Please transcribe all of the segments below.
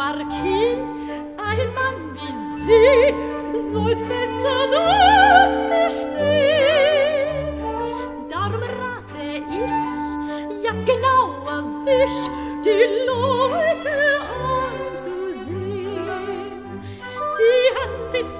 Marquis, ein Mann wie Sie sollt besser das verstehen. Darum rate ich, ja genauer sich die Leute anzusehen. Die Hand ist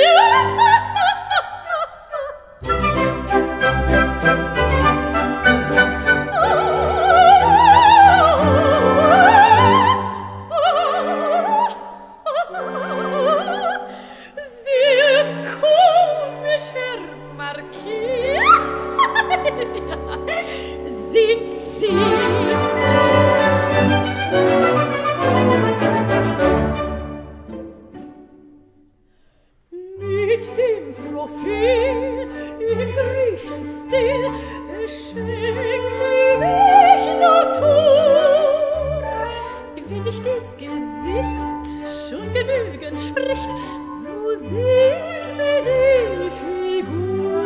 Profil in Griechen still beschenkt mich Natur. Wenn nicht das Gesicht schon genügend spricht, so sehen sie die Figur.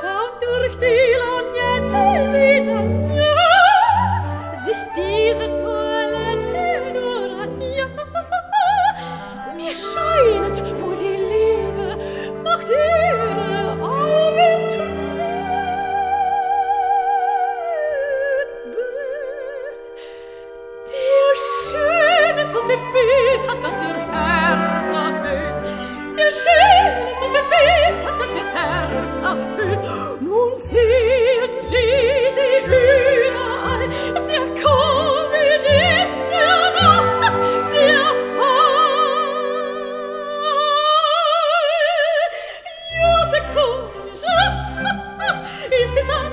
Schaut durch die Lorgnette, sie dann verweht hat ganz ihr Herz erfüllt. Ihr Schild so verweht hat ganz ihr Herz erfüllt. Nun ziehen sie sie überall, sehr komisch ist der Mann, der Fall. Ja, sehr komisch, ich versage,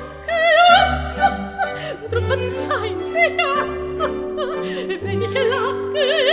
drum verzeihen sie, wenn ich lache,